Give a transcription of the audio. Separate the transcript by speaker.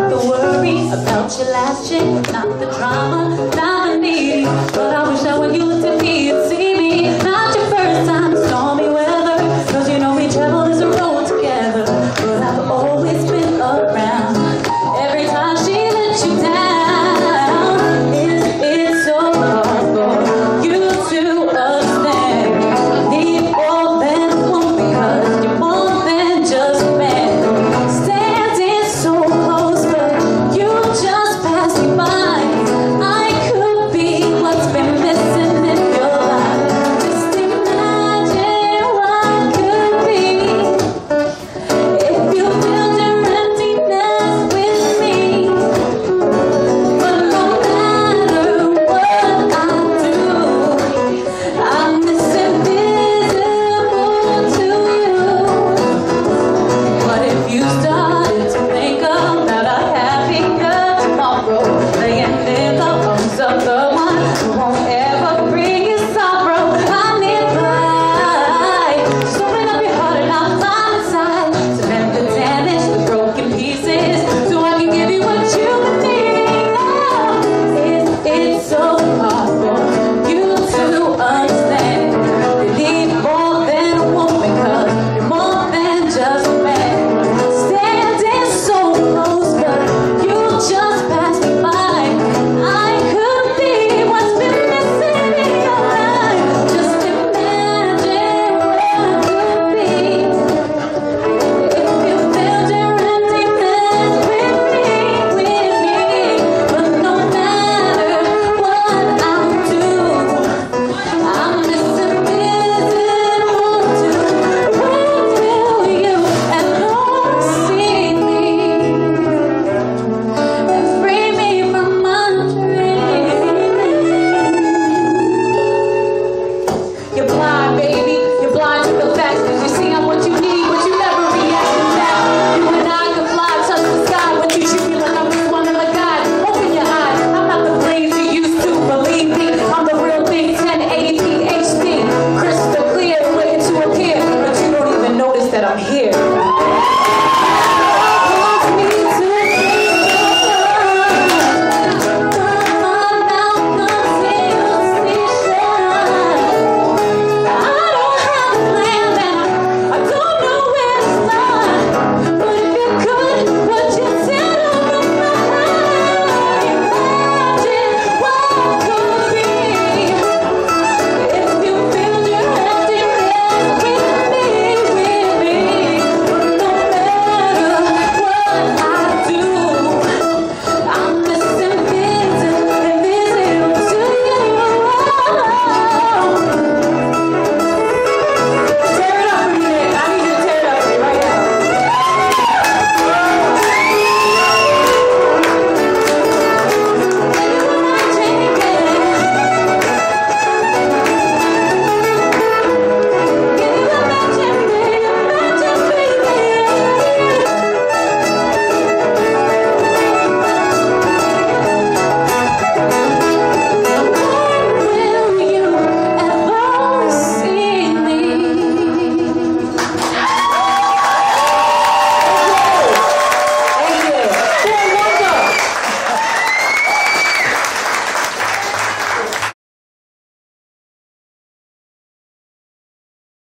Speaker 1: Not the worry about your last check, not the drama, not the need. But I wish I would you to be.